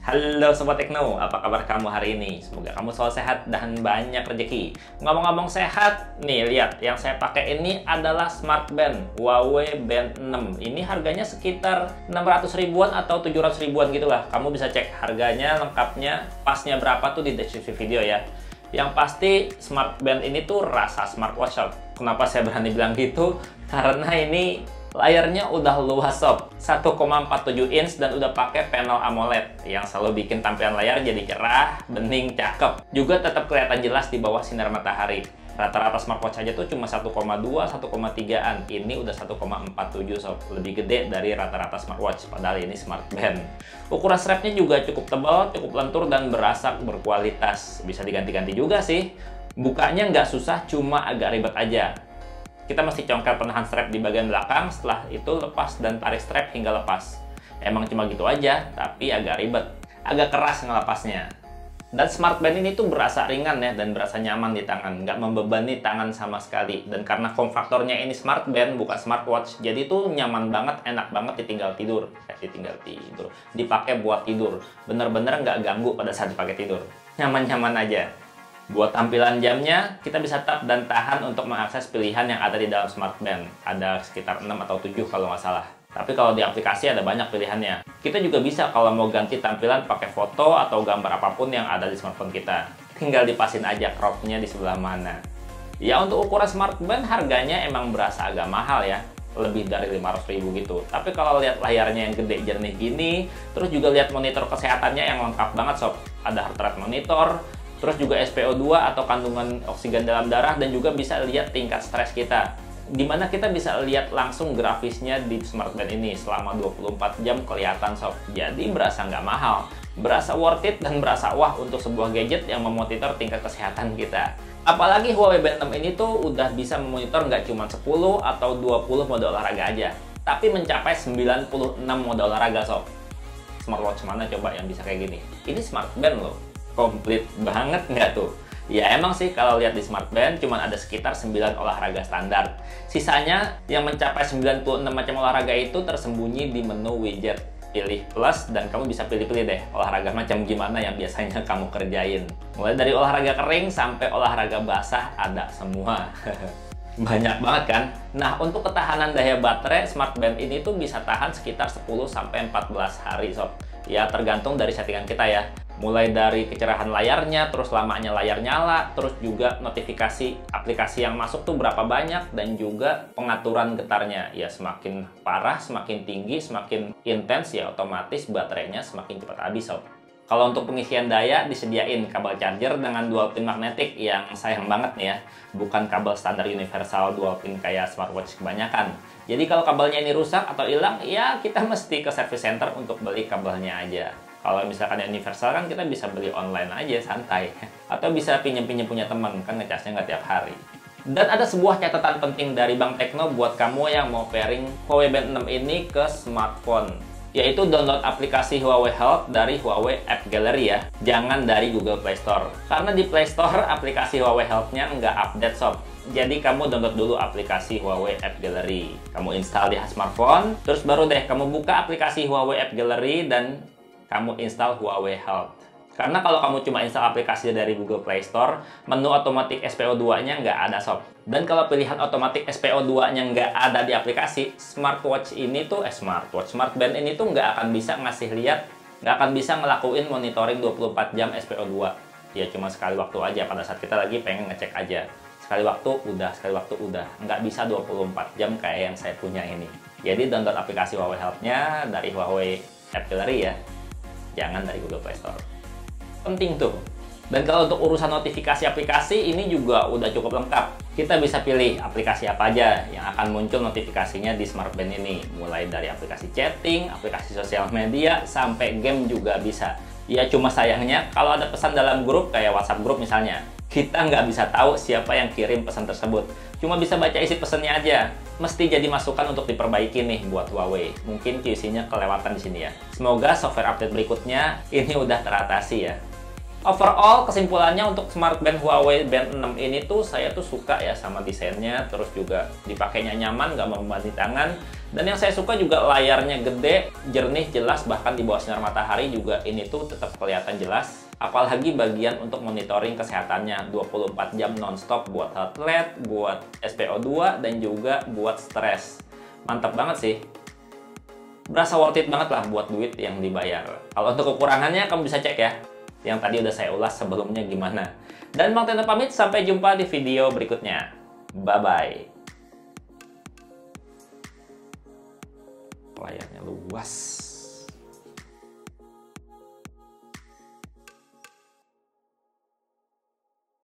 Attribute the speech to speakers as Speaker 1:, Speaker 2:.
Speaker 1: Halo Sobat Tekno, apa kabar kamu hari ini? Semoga kamu selalu sehat dan banyak rezeki. Ngomong-ngomong sehat, nih lihat yang saya pakai ini adalah Smart Band Huawei Band 6. Ini harganya sekitar 600 ribuan atau 700 ribuan gitu lah. Kamu bisa cek harganya lengkapnya, pasnya berapa tuh di deskripsi video ya. Yang pasti Smart Band ini tuh rasa smartwatch. Kenapa saya berani bilang gitu? Karena ini Layarnya udah luas sob, 1,47 inch dan udah pakai panel AMOLED yang selalu bikin tampilan layar jadi cerah, bening, cakep. Juga tetap kelihatan jelas di bawah sinar matahari. Rata-rata smartwatch aja tuh cuma 1,2, 1,3an. Ini udah 1,47 sob, lebih gede dari rata-rata smartwatch. Padahal ini smart band. Ukuran strapnya juga cukup tebal, cukup lentur dan berasa berkualitas. Bisa diganti-ganti juga sih. Bukanya nggak susah, cuma agak ribet aja kita mesti congkel penahan strap di bagian belakang, setelah itu lepas dan tarik strap hingga lepas. Emang cuma gitu aja, tapi agak ribet. Agak keras ngelepasnya. Dan smart band ini tuh berasa ringan ya, dan berasa nyaman di tangan. Nggak membebani tangan sama sekali. Dan karena form faktornya ini smart band, bukan smartwatch, jadi tuh nyaman banget, enak banget ditinggal tidur. Eh, ditinggal tidur. Dipakai buat tidur. Bener-bener nggak ganggu pada saat dipakai tidur. Nyaman-nyaman aja. Buat tampilan jamnya, kita bisa tap dan tahan untuk mengakses pilihan yang ada di dalam Smart Band. Ada sekitar 6 atau 7 kalau nggak salah. Tapi kalau di aplikasi ada banyak pilihannya. Kita juga bisa kalau mau ganti tampilan pakai foto atau gambar apa pun yang ada di smartphone kita. Tinggal dipasin aja cropnya di sebelah mana. Ya untuk ukuran Smart Band harganya emang berasa agak mahal ya lebih dari 500 ribu gitu tapi kalau lihat layarnya yang gede jernih gini terus juga lihat monitor kesehatannya yang lengkap banget sob ada heart rate monitor terus juga SPO2 atau kandungan oksigen dalam darah dan juga bisa lihat tingkat stres kita di mana kita bisa lihat langsung grafisnya di smart band ini. Selama 24 jam kelihatan sob jadi berasa nggak mahal. Berasa worth it dan berasa wah untuk sebuah gadget yang memonitor tingkat kesehatan kita. Apalagi Huawei Band 6 ini tuh udah bisa memonitor nggak cuma 10 atau 20 mode olahraga aja tapi mencapai 96 mode olahraga sob smartwatch mana coba yang bisa kayak gini? Ini smart band loh. Komplit banget nggak tuh? Ya emang sih kalau lihat di Smart Band cuma ada sekitar 9 olahraga standar. Sisanya yang mencapai 96 macam olahraga itu tersembunyi di menu widget. Pilih plus dan kamu bisa pilih-pilih deh olahraga macam gimana yang biasanya kamu kerjain. Mulai dari olahraga kering sampai olahraga basah ada semua. Banyak banget kan? Nah, untuk ketahanan daya baterai Smart Band ini tuh bisa tahan sekitar 10 sampai 14 hari sob. Ya tergantung dari settingan kita ya mulai dari kecerahan layarnya, terus lamanya layar nyala, terus juga notifikasi aplikasi yang masuk tuh berapa banyak, dan juga pengaturan getarnya. Ya semakin parah, semakin tinggi, semakin intens ya otomatis baterainya semakin cepat habis sob. Kalau untuk pengisian daya disediain kabel charger dengan dual pin magnetik yang sayang banget nih ya, bukan kabel standar universal dual pin kayak smartwatch kebanyakan. Jadi kalau kabelnya ini rusak atau hilang, ya kita mesti ke service center untuk beli kabelnya aja. Kalau misalkan yang universal kan kita bisa beli online aja santai. Atau bisa pinjam-pinjam punya teman, kan ngecasnya nggak tiap hari. Dan ada sebuah catatan penting dari Bang Tekno buat kamu yang mau pairing Huawei Band 6 ini ke smartphone yaitu download aplikasi Huawei Health dari Huawei App Gallery ya jangan dari Google Play Store karena di Play Store aplikasi Huawei Health-nya nggak update sob jadi kamu download dulu aplikasi Huawei App Gallery kamu install di smartphone terus baru deh kamu buka aplikasi Huawei App Gallery dan kamu install Huawei Health. Karena kalau kamu cuma install aplikasi dari Google Play Store, menu otomatis SPO2-nya nggak ada sob. Dan kalau pilihan otomatis SPO2-nya nggak ada di aplikasi, smartwatch ini tuh, eh smartwatch, smart band ini tuh nggak akan bisa ngasih lihat, nggak akan bisa ngelakuin monitoring 24 jam SPO2. Ya cuma sekali waktu aja pada saat kita lagi pengen ngecek aja. Sekali waktu udah, sekali waktu udah. Nggak bisa 24 jam kayak yang saya punya ini. Jadi download aplikasi Huawei Health-nya dari Huawei App Gallery ya jangan dari Google Play Store. Penting tuh. Dan kalau untuk urusan notifikasi aplikasi ini juga udah cukup lengkap. Kita bisa pilih aplikasi apa aja yang akan muncul notifikasinya di Smart Band ini. Mulai dari aplikasi chatting, aplikasi sosial media, sampai game juga bisa. Ya cuma sayangnya kalau ada pesan dalam grup kayak WhatsApp grup misalnya, kita nggak bisa tahu siapa yang kirim pesan tersebut. Cuma bisa baca isi pesannya aja. Mesti jadi masukan untuk diperbaiki nih buat Huawei. Mungkin QC-nya kelewatan di sini ya. Semoga software update berikutnya ini udah teratasi ya. Overall kesimpulannya untuk smartband Huawei Band 6 ini tuh saya tuh suka ya sama desainnya, terus juga dipakainya nyaman, nggak di tangan. Dan yang saya suka juga layarnya gede, jernih, jelas, bahkan di bawah sinar matahari juga ini tuh tetap kelihatan jelas. Apalagi bagian untuk monitoring kesehatannya 24 jam nonstop buat heart rate, buat SPO2, dan juga buat stres. Mantap banget sih berasa worth it banget lah buat duit yang dibayar. Kalau untuk kekurangannya kamu bisa cek ya yang tadi udah saya ulas sebelumnya gimana. Dan Bang Tento pamit, sampai jumpa di video berikutnya. Bye-bye. Layarnya luas.